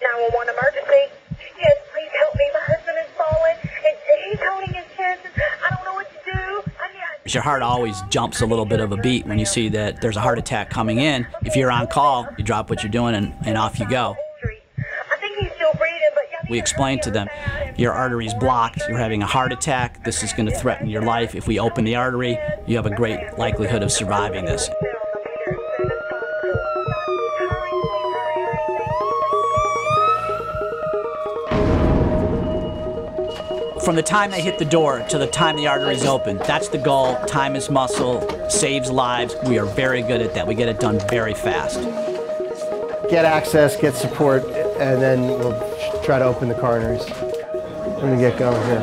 911 emergency. Yes, please help me. My husband is falling, and he's holding his chest. and I don't know what to do. Your heart always jumps a little bit of a beat when you see that there's a heart attack coming in. If you're on call, you drop what you're doing and, and off you go. I think he's still breathing, but yeah, We explain to them your artery's blocked, you're having a heart attack, this is going to threaten your life. If we open the artery, you have a great likelihood of surviving this. From the time they hit the door to the time the artery is open, that's the goal. Time is muscle, saves lives. We are very good at that. We get it done very fast. Get access, get support, and then we'll try to open the coronaries. I'm gonna get going here.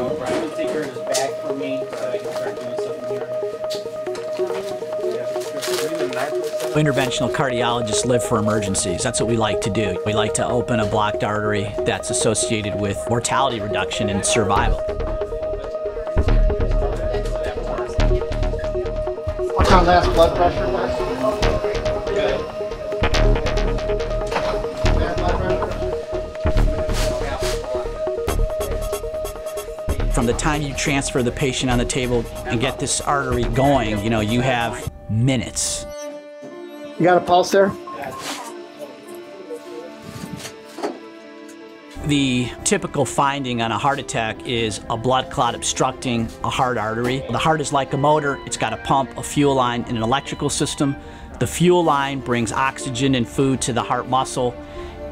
Interventional cardiologists live for emergencies. That's what we like to do. We like to open a blocked artery that's associated with mortality reduction and survival. What's our last blood pressure? Last? From the time you transfer the patient on the table and get this artery going, you know, you have minutes. You got a pulse there? The typical finding on a heart attack is a blood clot obstructing a heart artery. The heart is like a motor, it's got a pump, a fuel line, and an electrical system. The fuel line brings oxygen and food to the heart muscle.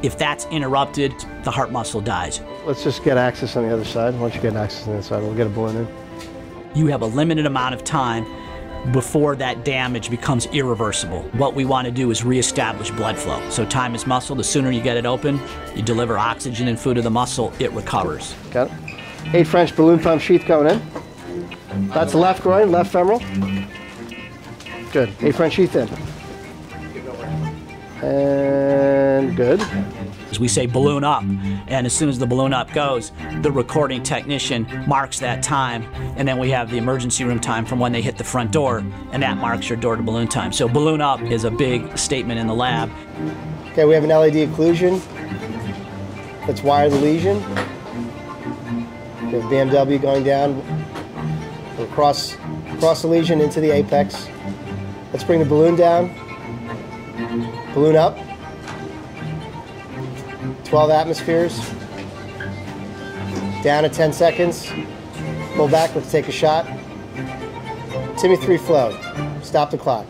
If that's interrupted, the heart muscle dies. Let's just get access on the other side. Once you get access on the other side, we'll get a balloon in. You have a limited amount of time before that damage becomes irreversible. What we want to do is reestablish blood flow. So time is muscle. The sooner you get it open, you deliver oxygen and food to the muscle, it recovers. Got it? Eight French balloon pump sheath going in. That's left groin, left femoral. Good. Eight French sheath in. And good. As we say balloon up, and as soon as the balloon up goes, the recording technician marks that time, and then we have the emergency room time from when they hit the front door, and that marks your door to balloon time. So balloon up is a big statement in the lab. Okay, we have an LAD occlusion. Let's wire the lesion. We have BMW going down across, across the lesion into the apex. Let's bring the balloon down. Balloon up. 12 atmospheres. Down at 10 seconds. Pull back, let's take a shot. TIMI 3 flow. Stop the clock.